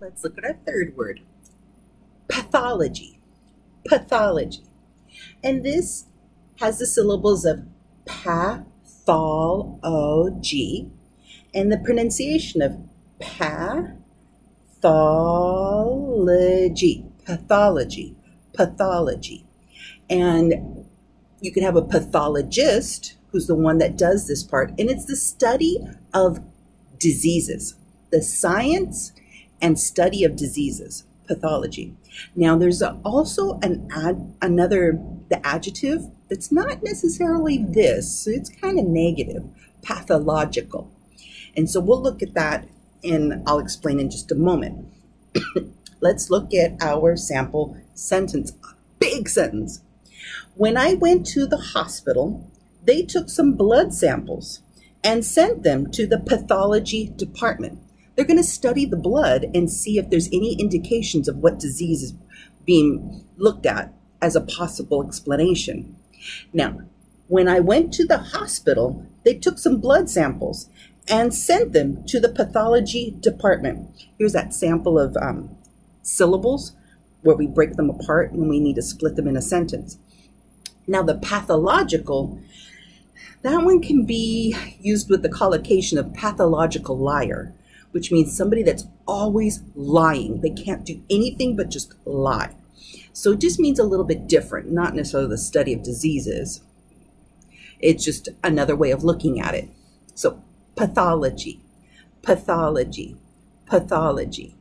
Let's look at our third word pathology. Pathology. And this has the syllables of pathology and the pronunciation of pathology. Pathology. Pathology. And you can have a pathologist who's the one that does this part, and it's the study of diseases, the science and study of diseases, pathology. Now, there's also an ad, another the adjective that's not necessarily this. It's kind of negative, pathological, and so we'll look at that, and I'll explain in just a moment. Let's look at our sample sentence. Big sentence. When I went to the hospital, they took some blood samples and sent them to the pathology department. They're going to study the blood and see if there's any indications of what disease is being looked at as a possible explanation. Now, when I went to the hospital, they took some blood samples and sent them to the pathology department. Here's that sample of um, syllables where we break them apart when we need to split them in a sentence. Now, the pathological, that one can be used with the collocation of pathological liar, which means somebody that's always lying. They can't do anything but just lie. So it just means a little bit different, not necessarily the study of diseases. It's just another way of looking at it. So pathology, pathology, pathology.